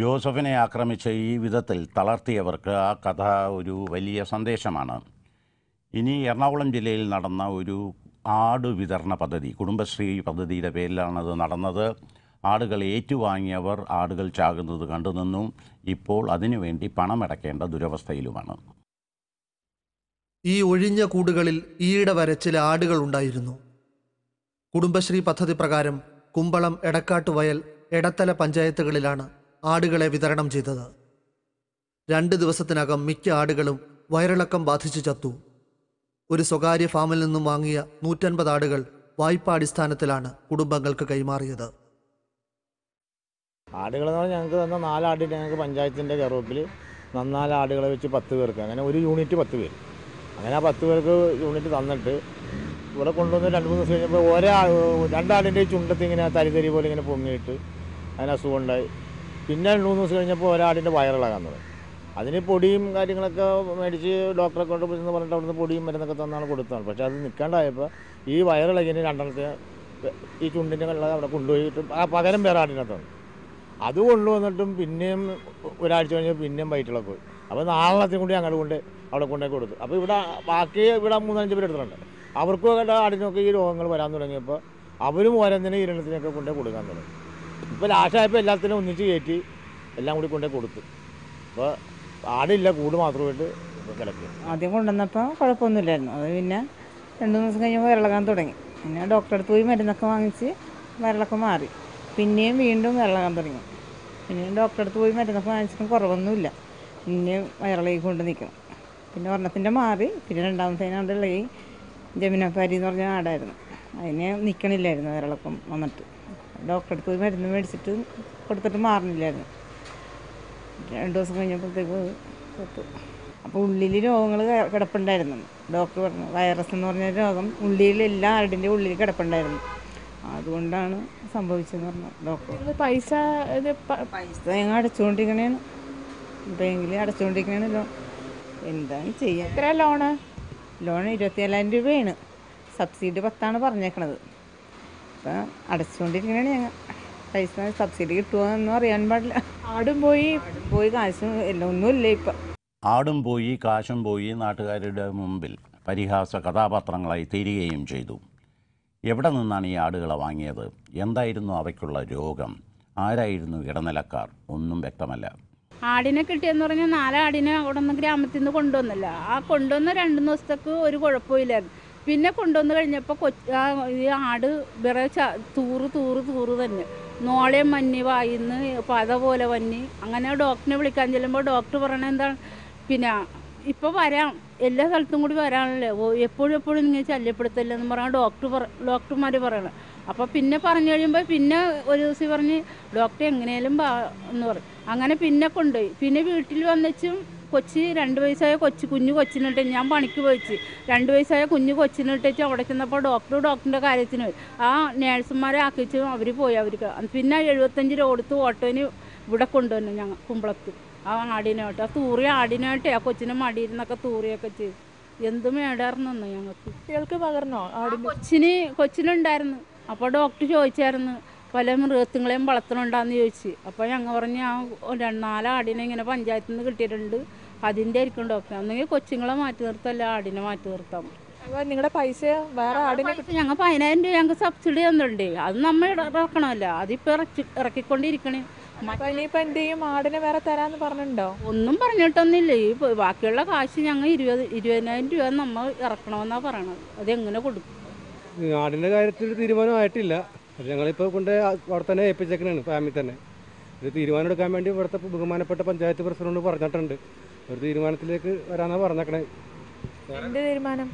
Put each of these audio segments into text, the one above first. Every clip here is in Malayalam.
ജോസഫിനെ ആക്രമിച്ച ഈ വിധത്തിൽ തളർത്തിയവർക്ക് ആ കഥ ഒരു വലിയ സന്ദേശമാണ്. ഇനി എറണാകുളം ജില്ലയിൽ നടന്ന ഒരു ആട് വിതരണ പദ്ധതി കുടുംബശ്രീ പദ്ധതിയുടെ പേരിലാണത് നടന്നത്. ആടുകൾ ഏറ്റുവാങ്ങിയവർ ആടുകൾ ചാകുന്നത് കണ്ടുനിന്നു ഇപ്പോൾ അതിനുവേണ്ടി പണമടക്കേണ്ട ദുരവസ്ഥയിലുമാണ്. ഈ ഒഴിഞ്ഞ കൂടുകളിൽ ഈയിടെ വരെ ചില ആടുകൾ ഉണ്ടായിരുന്നു. കുടുംബശ്രീ പദ്ധതി പ്രകാരം കുമ്പളം എടക്കാട്ടുവയൽ എടത്തല പഞ്ചായത്തുകളിലാണ് ആടുകളെ വിതരണം ചെയ്തത്. രണ്ട് ദിവസത്തിനകം മിക്ക ആടുകളും വയറിളക്കം ബാധിച്ചു ചത്തു. ഒരു സ്വകാര്യ ഫാമിൽ നിന്നും വാങ്ങിയ നൂറ്റൻപത് ആടുകൾ വായ്പാടിസ്ഥാനത്തിലാണ് കുടുംബങ്ങൾക്ക് കൈമാറിയത്. ആടുകളെന്ന് പറഞ്ഞാൽ ഞങ്ങൾക്ക് തന്ന നാലാടി ഞങ്ങൾക്ക് പഞ്ചായത്തിന്റെ കെറോപ്പിൽ നന്നാൽ ആടുകളെ വെച്ച് പത്ത് പേർക്ക് അങ്ങനെ ഒരു യൂണിറ്റ് പത്ത് പേര്. അങ്ങനെ ആ പത്ത് പേർക്ക് യൂണിറ്റ് തന്നിട്ട് ഇവിടെ കൊണ്ടുവന്ന് രണ്ട് മൂന്ന് ദിവസം കഴിഞ്ഞപ്പോൾ ഒരാ രണ്ടാടിന്റെ ചുണ്ടത്ത് ഇങ്ങനെ തരിതരി പോലെ ഇങ്ങനെ പൊങ്ങിയിട്ട് അതിന് അസുഖം ഉണ്ടായി. പിന്നെ രണ്ട് മൂന്ന് ദിവസം കഴിഞ്ഞപ്പോൾ ഒരാടിന്റെ വയറിളകാൻ തുടങ്ങി. അതിന് പൊടിയും കാര്യങ്ങളൊക്കെ മേടിച്ച് ഡോക്ടറെ കൊണ്ട് എന്ന് പറഞ്ഞിട്ട് അവിടുന്ന് പൊടിയും മരുന്നൊക്കെ തന്നാണ് കൊടുത്തതാണ് പക്ഷേ അത് നിൽക്കാണ്ടായപ്പോൾ ഈ വയറിളകിന് രണ്ടെണ്ണത്തെ ഈ ചുണ്ടിന്റെ വെള്ളം അവിടെ കൊണ്ടുപോയിട്ട് ആ പകരം വേറെ ആടിനെ തന്നു അത് കൊണ്ടുവന്നിട്ടും പിന്നെയും ഒരാഴ്ച കഴിഞ്ഞ് പിന്നെയും വയറ്റിളക്ക് പോയി. അപ്പോൾ നാലെണ്ണത്തിനും കൂടി അങ്ങോട്ട് കൊണ്ട് അവിടെ കൊണ്ടുപോയി കൊടുത്തു. അപ്പോൾ ഇവിടെ ബാക്കി ഇവിടെ മൂന്നഞ്ച് പേര് എടുത്തിട്ടുണ്ട്. അവർക്കും ആടിനൊക്കെ ഈ രോഗങ്ങൾ വരാൻ തുടങ്ങിയപ്പോൾ അവരും ഓരോന്നിനും ഇരണത്തിനൊക്കെ കൊണ്ടുപോയി കൊടുക്കാൻ തുടങ്ങി. ഇപ്പോൾ ലാസ്റ്റായപ്പോൾ എല്ലാത്തിനും ഒന്നിച്ച് കയറ്റി എല്ലാം കൂടി കൊണ്ടേ കൊടുത്തു. അപ്പോൾ ആടില്ല കൂട് മാത്രമായിട്ട് കിടക്കുക ആദ്യം കൊണ്ടുവന്നപ്പോൾ കുഴപ്പമൊന്നുമില്ലായിരുന്നു. അത് പിന്നെ രണ്ട് മൂന്ന് ദിവസം കഴിഞ്ഞപ്പോൾ വയറിളകാൻ തുടങ്ങി. പിന്നെ ഡോക്ടറെ അടുത്ത് പോയി മരുന്നൊക്കെ വാങ്ങിച്ച് വിരളൊക്കെ മാറി. പിന്നെയും വീണ്ടും വിരളകാൻ തുടങ്ങി. പിന്നെയും ഡോക്ടറെ അടുത്ത് പോയി മരുന്നൊക്കെ വാങ്ങിച്ചിട്ടും കുറവൊന്നുമില്ല. പിന്നെയും വയറിളകി കൊണ്ട് നിൽക്കണം പിന്നെ ഒരെണ്ണത്തിന്റെ മാറി പിന്നെ രണ്ടാമത്തേനാണ്ട് ഇളകി ജമിനപ്പാരി എന്ന് പറഞ്ഞ ആടായിരുന്നു. അതിനെ നിൽക്കണില്ലായിരുന്നു വയറിളക്കം വന്നിട്ട്. ഡോക്ടറെ അടുത്ത് പോയി മരുന്ന് മേടിച്ചിട്ട് കൊടുത്തിട്ട് മാറുന്നില്ലായിരുന്നു രണ്ട് ദിവസം കഴിഞ്ഞപ്പോഴത്തേക്ക് കൊടുത്തു അപ്പോൾ ഉള്ളിൽ രോഗങ്ങൾ കിടപ്പുണ്ടായിരുന്നു. ഡോക്ടർ പറഞ്ഞു വൈറസ് എന്ന് പറഞ്ഞ രോഗം ഉള്ളിൽ എല്ലാ ആടിന്റെ ഉള്ളിൽ കിടപ്പുണ്ടായിരുന്നു. അതുകൊണ്ടാണ് സംഭവിച്ചതെന്ന് പറഞ്ഞു ഡോക്ടർ. പൈസ പൈസ ഞങ്ങൾ അടച്ചുകൊണ്ടിരിക്കണേന്ന്. ബാങ്കിൽ അടച്ചുകൊണ്ടിരിക്കണേന്ന് ലോൺ എന്താണ് ചെയ്യുക എത്ര ലോണ്? ലോൺ ഇരുപത്തിയേഴായിരം രൂപയാണ്. സബ്സിഡി പത്താണ് പറഞ്ഞേക്കണത്. അപ്പം അടച്ചുകൊണ്ടിരിക്കണേ ഞങ്ങൾ പൈസ സബ്സിഡി കിട്ടുമോ എന്നൊന്നും അറിയാൻ പാടില്ല. ആടും പോയി. പോയി കാശും എല്ലാം ഒന്നുമില്ല ഇപ്പം. ആടും പോയി കാശും പോയി നാട്ടുകാരുടെ മുമ്പിൽ പരിഹാസ കഥാപാത്രങ്ങളായി തീരുകയും ചെയ്തു. എവിടെ നിന്നാണ് ഈ ആടുകളെ വാങ്ങിയത്? എന്തായിരുന്നു അവയ്ക്കുള്ള രോഗം? ആരായിരുന്നു ഇടനിലക്കാർ? ഒന്നും വ്യക്തമല്ല. ആടിനെ കിട്ടിയെന്ന് പറഞ്ഞാൽ നാലാടിനെ അവിടെ നിന്ന് ഗ്രാമത്തിൽ നിന്ന് കൊണ്ടുവന്നില്ല. ആ കൊണ്ടുവന്ന രണ്ട് ദിവസത്തേക്ക് ഒരു കുഴപ്പമില്ലായിരുന്നു പിന്നെ കൊണ്ടുവന്ന് കഴിഞ്ഞപ്പോൾ ആ ഈ ആട് വേറെ ച തൂറ് തൂറ് തൂറ് തന്നെ. നോളയും മഞ്ഞ് വായിന്ന് പത പോലെ വന്നി. അങ്ങനെ ഡോക്ടറിനെ വിളിക്കാൻ ചെല്ലുമ്പോൾ ഡോക്ടർ പറയണത് എന്താണ്? പിന്നെ ഇപ്പോൾ വരാം. എല്ലാ സ്ഥലത്തും കൂടി വരാണല്ലേ എപ്പോഴും എപ്പോഴും നിങ്ങൾ ശല്യപ്പെടുത്തല്ലെന്ന് പറഞ്ഞാൽ ഡോക്ടർ പറ ഡോക്ടർമാർ പറയണം. അപ്പോൾ പിന്നെ പറഞ്ഞു കഴിയുമ്പോൾ പിന്നെ ഒരു ദിവസം പറഞ്ഞ് ഡോക്ടർ എങ്ങനെയാലും എന്ന് പറയും അങ്ങനെ പിന്നെ കൊണ്ടുപോയി. പിന്നെ വീട്ടിൽ വന്നിച്ചും കൊച്ചി രണ്ട് വയസ്സായ കൊച്ചു കുഞ്ഞു കൊച്ചിനിട്ട് ഞാൻ പണിക്ക് പോയിച്ച്. രണ്ട് വയസ്സായ കുഞ്ഞു കൊച്ചിനിട്ടിച്ച് അവിടെ ചെന്നപ്പോൾ ഡോക്ടർ ഡോക്ടറിന്റെ കാര്യത്തിന് പോയി. ആ നേഴ്സുമാരെ ആക്കിച്ച് അവർ പോയി അവർക്ക്. പിന്നെ എഴുപത്തഞ്ച് രൂപ കൊടുത്ത് ഓട്ടോന് ഇവിടെ കൊണ്ടുവന്നു ഞങ്ങൾ കുമ്പളത്ത്. ആ ആടിനായിട്ട് ആ തൂറി ആടിനായിട്ട് ആ കൊച്ചിനെ മടിയിരുന്നൊക്കെ തൂറിയൊക്കെ ചെയ്തു എന്ത് മേടായിരുന്നു ഞങ്ങൾക്ക് കുട്ടികൾക്ക് പകർന്നോ കൊച്ചിന് കൊച്ചിനുണ്ടായിരുന്നു. അപ്പോൾ ഡോക്ടർ ചോദിച്ചായിരുന്നു പല മൃഗത്തുങ്ങളെയും വളർത്തണുണ്ടാന്ന് ചോദിച്ചു. അപ്പോൾ ഞങ്ങൾ പറഞ്ഞ് ആ രണ്ട് നാല് ആടിനെ ഇങ്ങനെ പഞ്ചായത്തിൽ നിന്ന് കിട്ടിയിട്ടുണ്ട്. അതിന്റെ ആയിരിക്കും ഡോക്ടർ ഒന്നെങ്കിൽ കൊച്ചുങ്ങളെ മാറ്റി നിർത്തല്ല ആടിനെ മാറ്റി നിർത്താം. നിങ്ങളുടെ പൈസ വേറെ ആടിനെ ഞങ്ങൾ പതിനായിരം രൂപ ഞങ്ങൾക്ക് സബ്സിഡി തന്നിട്ടുണ്ട്. അത് നമ്മൾ ഇറക്കണമല്ലോ. അതിപ്പോൾ ഇറക്കി ഇറക്കിക്കൊണ്ടിരിക്കണേ. എന്ത് ചെയ്യും? ആടിനെ വേറെ തരാന്ന് പറഞ്ഞിട്ടുണ്ടോ? ഒന്നും പറഞ്ഞിട്ടൊന്നുമില്ല. ഈ ബാക്കിയുള്ള കാശ് ഞങ്ങൾ ഇരുപത് ഇരുപതിനായിരം രൂപ നമ്മൾ ഇറക്കണമെന്നാണ് പറയണത്. അത് എങ്ങനെ കൊടുക്കും? ആടിന്റെ കാര്യത്തിൽ തീരുമാനമായിട്ടില്ല അത് ഞങ്ങളിപ്പോൾ കൊണ്ട് അവിടെ തന്നെ ഏൽപ്പിച്ചേക്കണാണ് ഫാമിലി തന്നെ. ഇത് തീരുമാനം എടുക്കാൻ വേണ്ടി ഇവിടുത്തെ ബഹുമാനപ്പെട്ട പഞ്ചായത്ത് പ്രസിഡന്റ് പറഞ്ഞിട്ടുണ്ട്. ഒരു തീരുമാനത്തിലേക്ക് വരാനാണ് പറഞ്ഞേക്കണേ. എന്ത് തീരുമാനം?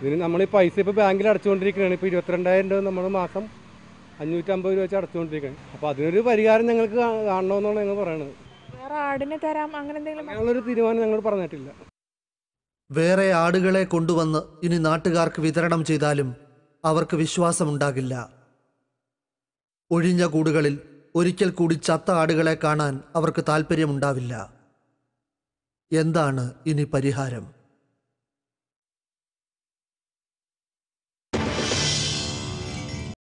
ഇതിന് നമ്മൾ ഈ പൈസ ഇപ്പോൾ ബാങ്കിൽ അടച്ചുകൊണ്ടിരിക്കുകയാണ് ഇപ്പോൾ ഇരുപത്തിരണ്ടായിരം രൂപ നമ്മൾ മാസം അഞ്ഞൂറ്റമ്പത് രൂപ വെച്ച് അടച്ചുകൊണ്ടിരിക്കുകയാണ് അപ്പോൾ അതിനൊരു പരിഹാരം ഞങ്ങൾക്ക് കാണണമെന്നാണ് ഞങ്ങൾ പറയുന്നത് വേറെ ആടിനെ തരാം അങ്ങനെ എന്തെങ്കിലും ഞങ്ങളൊരു തീരുമാനം ഞങ്ങൾ പറഞ്ഞിട്ടില്ല. വേറെ ആടുകളെ കൊണ്ടുവന്ന് ഇനി നാട്ടുകാർക്ക് വിതരണം ചെയ്താലും അവർക്ക് വിശ്വാസമുണ്ടാകില്ല. ഒഴിഞ്ഞ കൂടുകളിൽ ഒരിക്കൽ കൂടി ചത്ത ആടുകളെ കാണാൻ അവർക്ക് താല്പര്യമുണ്ടാവില്ല എന്താണ് ഇനി പരിഹാരം?